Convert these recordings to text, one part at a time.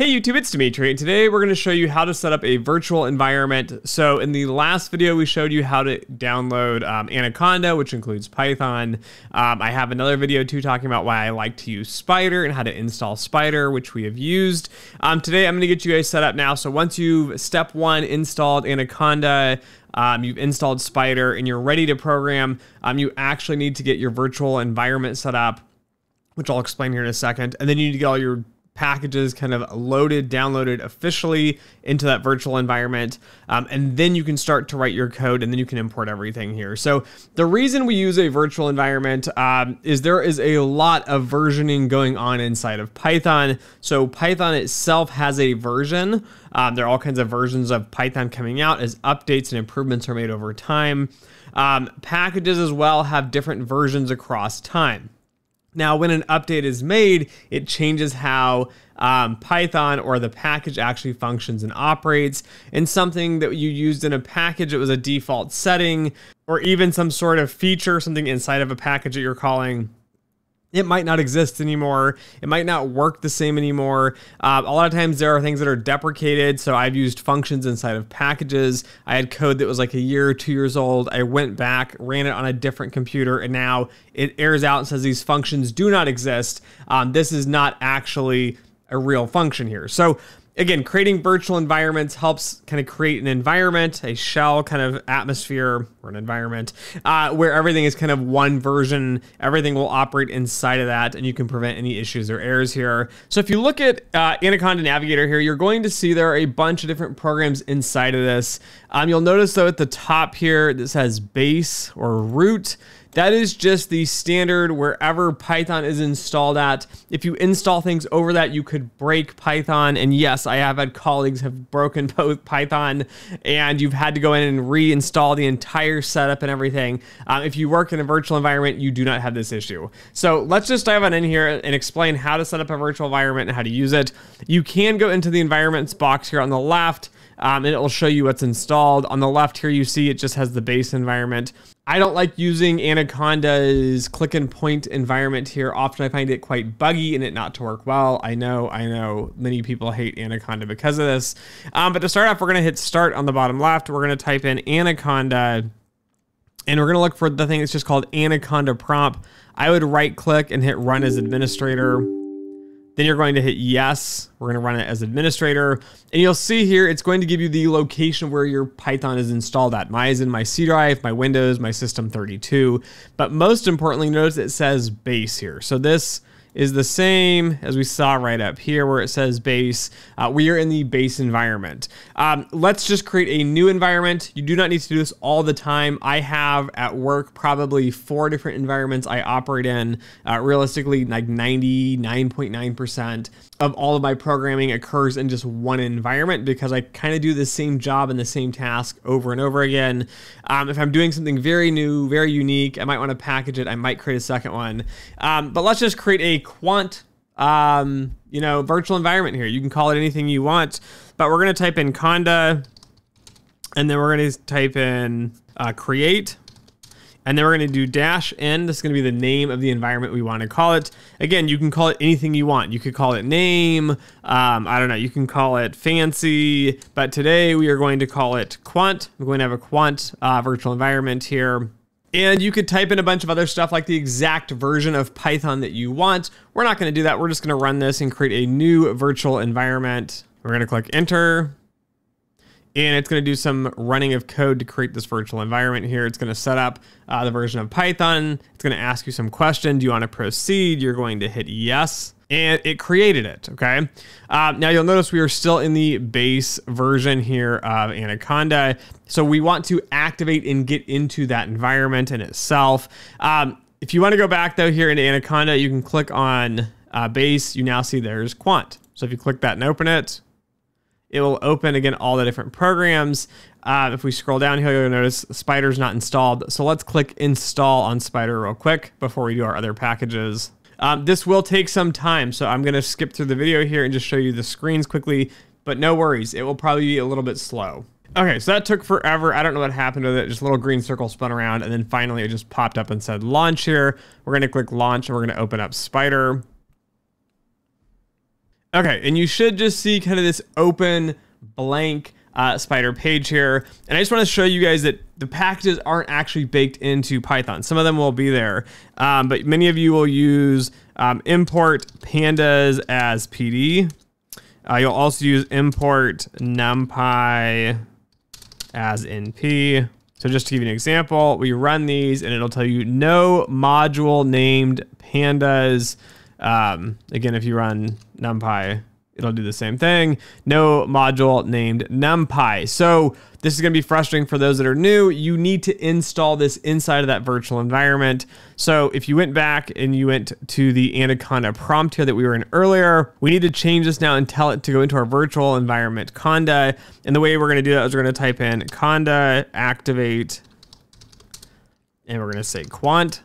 Hey YouTube, it's Dimitri, and today we're going to show you how to set up a virtual environment. So in the last video, we showed you how to download um, Anaconda, which includes Python. Um, I have another video too talking about why I like to use Spyder and how to install Spyder, which we have used. Um, today, I'm going to get you guys set up now. So once you've, step one, installed Anaconda, um, you've installed Spyder, and you're ready to program, um, you actually need to get your virtual environment set up which I'll explain here in a second. And then you need to get all your packages kind of loaded, downloaded officially into that virtual environment. Um, and then you can start to write your code and then you can import everything here. So the reason we use a virtual environment um, is there is a lot of versioning going on inside of Python. So Python itself has a version. Um, there are all kinds of versions of Python coming out as updates and improvements are made over time. Um, packages as well have different versions across time. Now, when an update is made, it changes how um, Python or the package actually functions and operates. And something that you used in a package, it was a default setting, or even some sort of feature, something inside of a package that you're calling it might not exist anymore. It might not work the same anymore. Uh, a lot of times there are things that are deprecated. So I've used functions inside of packages. I had code that was like a year or two years old. I went back, ran it on a different computer, and now it errors out and says these functions do not exist. Um, this is not actually a real function here. So again, creating virtual environments helps kind of create an environment, a shell kind of atmosphere or an environment uh, where everything is kind of one version. Everything will operate inside of that, and you can prevent any issues or errors here. So if you look at uh, Anaconda Navigator here, you're going to see there are a bunch of different programs inside of this. Um, you'll notice though at the top here, this has base or root. That is just the standard wherever Python is installed at. If you install things over that, you could break Python. And yes, I have had colleagues have broken both Python and you've had to go in and reinstall the entire setup and everything. Um, if you work in a virtual environment, you do not have this issue. So let's just dive on in here and explain how to set up a virtual environment and how to use it. You can go into the environments box here on the left um, and it will show you what's installed. On the left here, you see it just has the base environment. I don't like using Anaconda's click and point environment here. Often I find it quite buggy and it not to work well. I know, I know many people hate Anaconda because of this. Um, but to start off, we're gonna hit start on the bottom left. We're gonna type in Anaconda and we're gonna look for the thing that's just called Anaconda prompt. I would right click and hit run as administrator. Then you're going to hit yes. We're going to run it as administrator. And you'll see here, it's going to give you the location where your Python is installed at. Mine is in my C drive, my Windows, my System 32. But most importantly, notice it says base here. So this is the same as we saw right up here where it says base. Uh, we are in the base environment. Um, let's just create a new environment. You do not need to do this all the time. I have at work probably four different environments I operate in. Uh, realistically, like 99.9% of all of my programming occurs in just one environment because I kind of do the same job and the same task over and over again. Um, if I'm doing something very new, very unique, I might want to package it. I might create a second one. Um, but let's just create a quant, um, you know, virtual environment here. You can call it anything you want, but we're going to type in conda and then we're going to type in uh, create and then we're going to do dash n. This is going to be the name of the environment we want to call it. Again, you can call it anything you want. You could call it name. Um, I don't know. You can call it fancy. But today we are going to call it quant. We're going to have a quant uh, virtual environment here. And you could type in a bunch of other stuff like the exact version of Python that you want. We're not going to do that. We're just going to run this and create a new virtual environment. We're going to click enter and it's going to do some running of code to create this virtual environment here. It's going to set up uh, the version of Python. It's going to ask you some question. Do you want to proceed? You're going to hit yes. And it created it, okay? Uh, now you'll notice we are still in the base version here of Anaconda. So we want to activate and get into that environment in itself. Um, if you want to go back though here into Anaconda, you can click on uh, base. You now see there's quant. So if you click that and open it, it will open again all the different programs. Uh, if we scroll down here, you'll notice Spyder's not installed. So let's click install on Spyder real quick before we do our other packages. Um, this will take some time, so I'm gonna skip through the video here and just show you the screens quickly, but no worries, it will probably be a little bit slow. Okay, so that took forever. I don't know what happened with it. Just a little green circle spun around, and then finally it just popped up and said launch here. We're gonna click launch, and we're gonna open up Spyder. Okay, and you should just see kind of this open blank uh, Spyder page here. And I just want to show you guys that the packages aren't actually baked into Python. Some of them will be there, um, but many of you will use um, import pandas as PD. Uh, you'll also use import numpy as np. So just to give you an example, we run these and it'll tell you no module named pandas. Um, again, if you run numpy it'll do the same thing. No module named NumPy. So this is going to be frustrating for those that are new. You need to install this inside of that virtual environment. So if you went back and you went to the Anaconda prompt here that we were in earlier, we need to change this now and tell it to go into our virtual environment Conda. And the way we're going to do that is we're going to type in Conda activate, and we're going to say quant.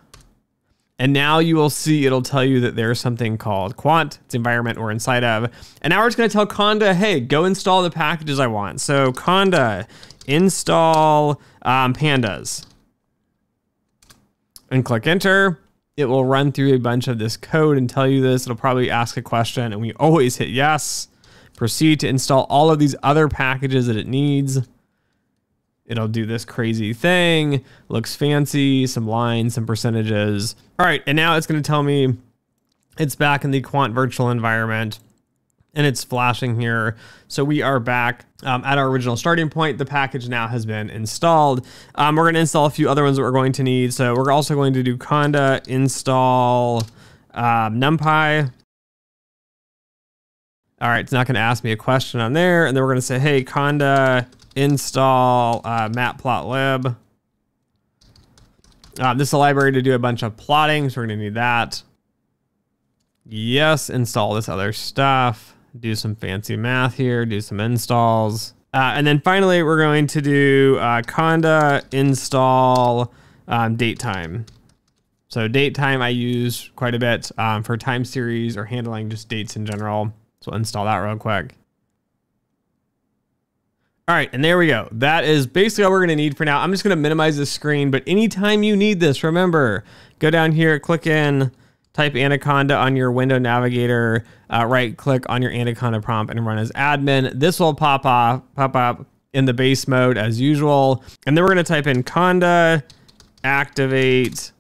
And now you will see it'll tell you that there's something called quant, it's environment we're inside of. And now we're just gonna tell Conda, hey, go install the packages I want. So Conda, install um, pandas. And click enter. It will run through a bunch of this code and tell you this. It'll probably ask a question and we always hit yes. Proceed to install all of these other packages that it needs it'll do this crazy thing, looks fancy, some lines, some percentages. All right, and now it's going to tell me it's back in the quant virtual environment and it's flashing here. So we are back um, at our original starting point. The package now has been installed. Um, we're going to install a few other ones that we're going to need. So we're also going to do conda install um, numpy. All right, it's not going to ask me a question on there. And then we're going to say, hey, conda install uh, matplotlib. Uh, this is a library to do a bunch of plotting, so we're going to need that. Yes, install this other stuff. Do some fancy math here, do some installs. Uh, and then finally, we're going to do uh, conda install um, datetime. So datetime I use quite a bit um, for time series or handling just dates in general. So install that real quick. All right, and there we go. That is basically all we're gonna need for now. I'm just gonna minimize the screen, but anytime you need this, remember, go down here, click in, type Anaconda on your window navigator, uh, right click on your Anaconda prompt and run as admin. This will pop off, pop up in the base mode as usual. And then we're gonna type in conda, activate,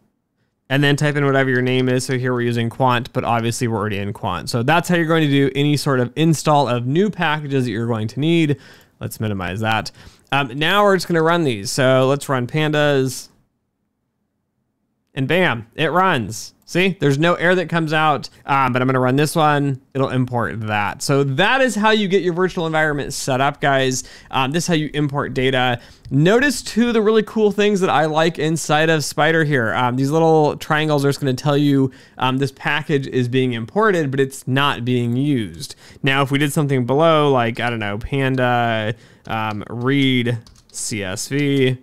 and then type in whatever your name is. So here we're using quant, but obviously we're already in quant. So that's how you're going to do any sort of install of new packages that you're going to need. Let's minimize that. Um, now we're just going to run these. So let's run pandas. And bam, it runs. See, there's no air that comes out, um, but I'm gonna run this one. It'll import that. So that is how you get your virtual environment set up, guys. Um, this is how you import data. Notice two of the really cool things that I like inside of Spyder here. Um, these little triangles are just gonna tell you um, this package is being imported, but it's not being used. Now, if we did something below, like, I don't know, panda um, read CSV,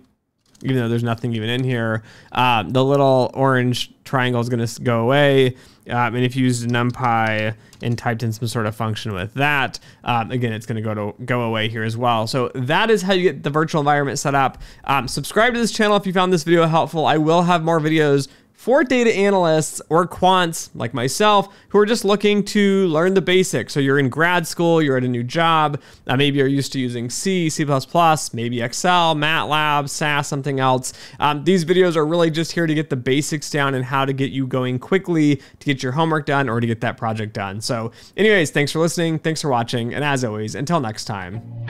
even though there's nothing even in here. Um, the little orange triangle is going to go away. Um, and if you used NumPy and typed in some sort of function with that, um, again, it's going to go to go away here as well. So that is how you get the virtual environment set up. Um, subscribe to this channel if you found this video helpful. I will have more videos for data analysts or quants like myself who are just looking to learn the basics. So you're in grad school, you're at a new job, uh, maybe you're used to using C, C++, maybe Excel, MATLAB, SAS, something else. Um, these videos are really just here to get the basics down and how to get you going quickly to get your homework done or to get that project done. So anyways, thanks for listening, thanks for watching, and as always, until next time.